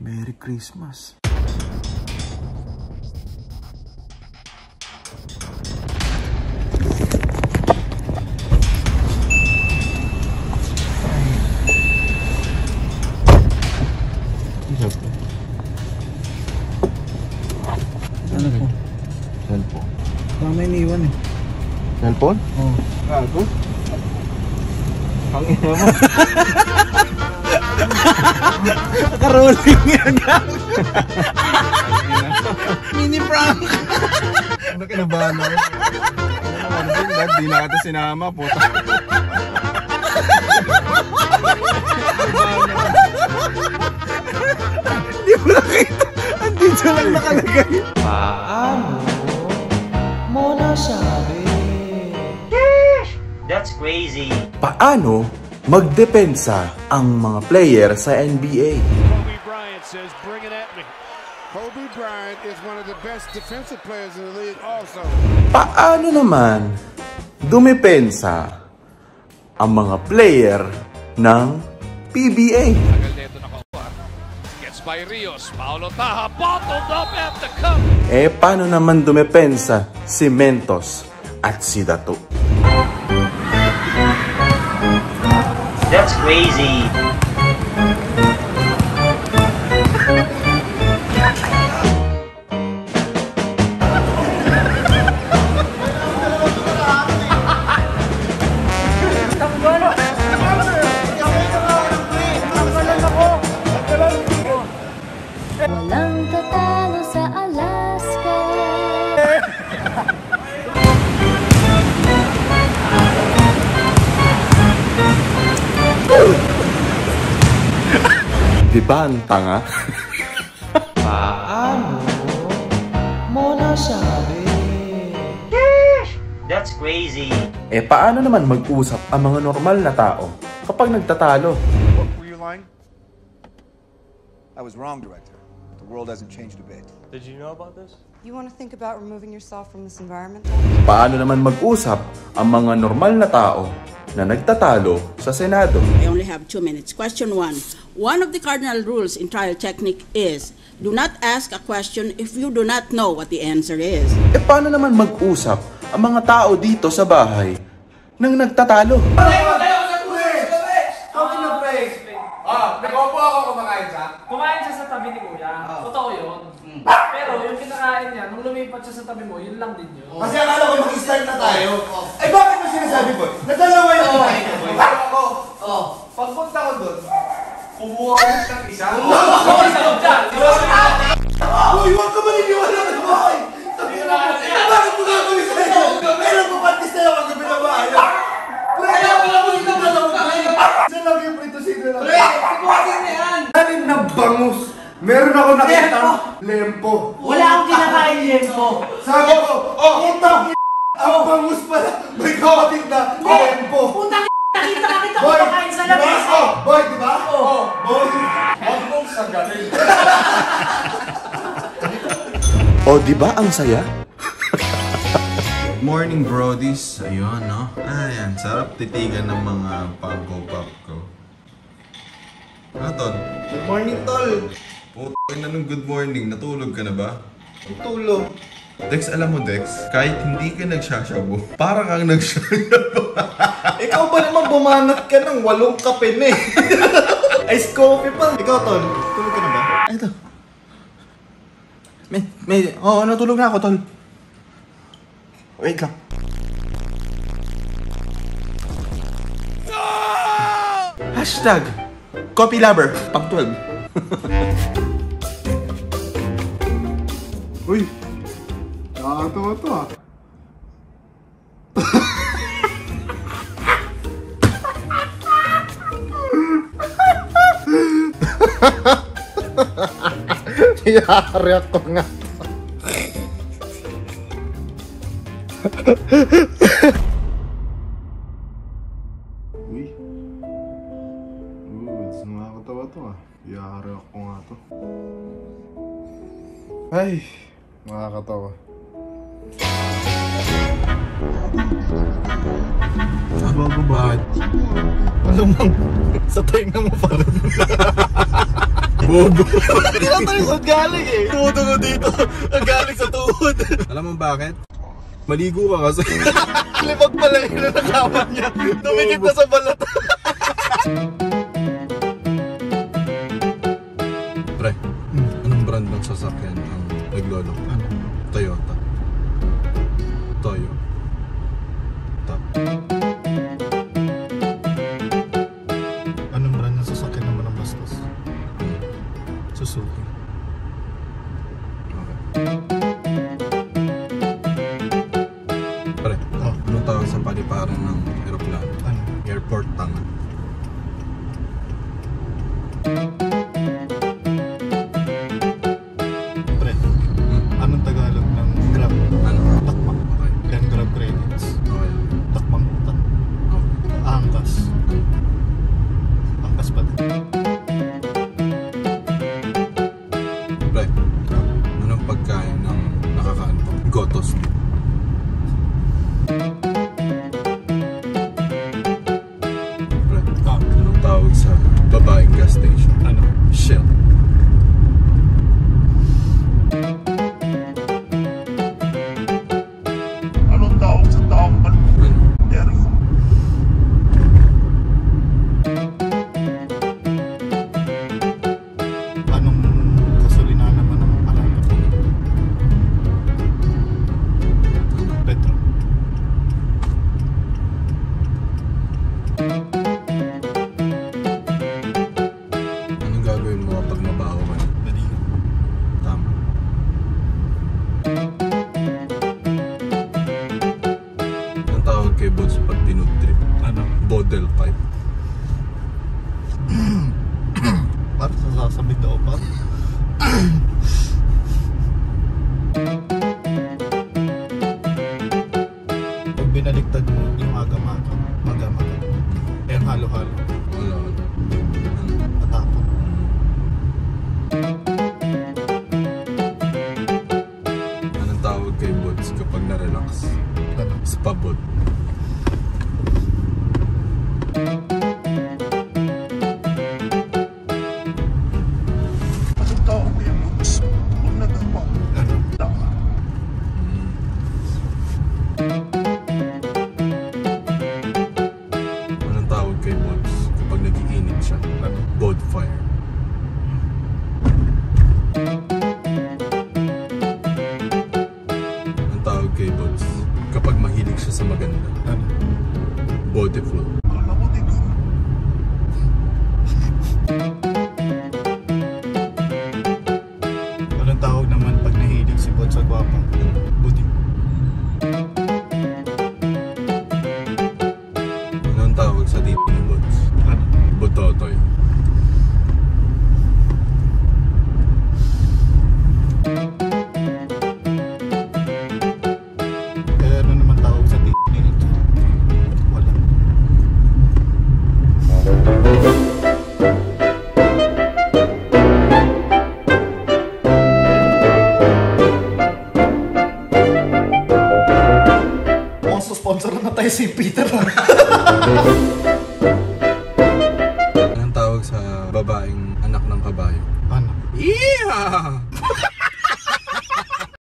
Merry Christmas. Baka may iniwan eh. Cellphone? Oo. Gago. Ang ina mo. Nakaroling yan gang. Mini prank. Ano kinabahan ako? Ano dad? Di na kita sinama, puta. Hindi mo nakita. Andito lang nakalagay. That's crazy. Paano magdepensa ang mga player sa NBA? Kobe Bryant says, bring it at me. Kobe Bryant is one of the best defensive players in the league also. Paano naman dumepensa ang mga player ng PBA? By Rios. Paulo Taha bottled up at the cup. Eh, paano naman dumepensa si Mentos at si Dato? That's crazy. Ba ang tanga? That's crazy. Eh, paano naman mag-usap ang mga normal na tao kapag nagtatalo? Were you lying? I was wrong, Director. World hasn't changed a bit. You want to think about removing yourself from this environment? Paano naman mag-usap ang mga normal na tao na nagtatalo sa Senado? I only have two minutes. Question one. One of the cardinal rules in trial technique is do not ask a question if you do not know what the answer is. Eh, paano naman mag-usap ang mga tao dito sa bahay nang nagtatalo? Kumain siya sa tabi ni Kuya. Totoo yun. Pero kinakain niya, nung lumipat siya sa tabi mo, yun lang din yun. Kasi akala ko mag-start na tayo. Eh bakit mo sinasabi ko? Nadalawa yung kumain ko. Ako, oh. pagpunta ko doon, kumuha ko ng isa. Okay, sa dyan. Uy, huwag ka maniniwala ka naman! Sabi ko na, eh, bakit mo gagawin sa'yo? Meron mo patis na lang ang gabi na bahay. Kaya wala mo dito na lang kayo. Saan lang yung prito sino lang? Pre, sikuhasin na yan! Anim na bangus. Meron ako nakita lempo. Wala akong kinakain lempo. Sabi ko, oh, utang ang bangus pala. May kapatid na lempo. Putang nakita ka kita Boy, kumakain sa labas diba? eh. Oh, boy, di ba? Oo. Boy, huwag mong sagarin. O, di ba ang saya? Morning brodies. Ayun, no? Ayan, sarap titigan ng mga pangko pop ko. Ano, Tol? Good morning, tol. Puto na nung good morning. Natulog ka na ba? Tulog. Dex, alam mo, Dex, kahit hindi ka nagsasabo, parang kang nagsasabo. Ikaw ba naman bumanat ka ng walong kape na eh? Ice coffee pa. Ikaw, tol. Tulog ka na ba? Ito. May, may, oo, oh, natulog na ako, tol. Wait lang. Hashtag Coffee Lover, pang 12. Uy, nakakatawa to ah. Yari ako nga. Uy. Uy, nakakatawa to ah. Yari ako nga. nakakatawa. Bago ba? Lumang sa tenga mo pa rin. Bobo. Hindi na tayo sa galing eh. Tuto ko dito. Ang galing sa tuhod. Alam mo bakit? Maligo ka kasi. Lipag pala yun ang niya. Dumikit na sa balat. pinaliktad siya. Bonfire. Pérez Peter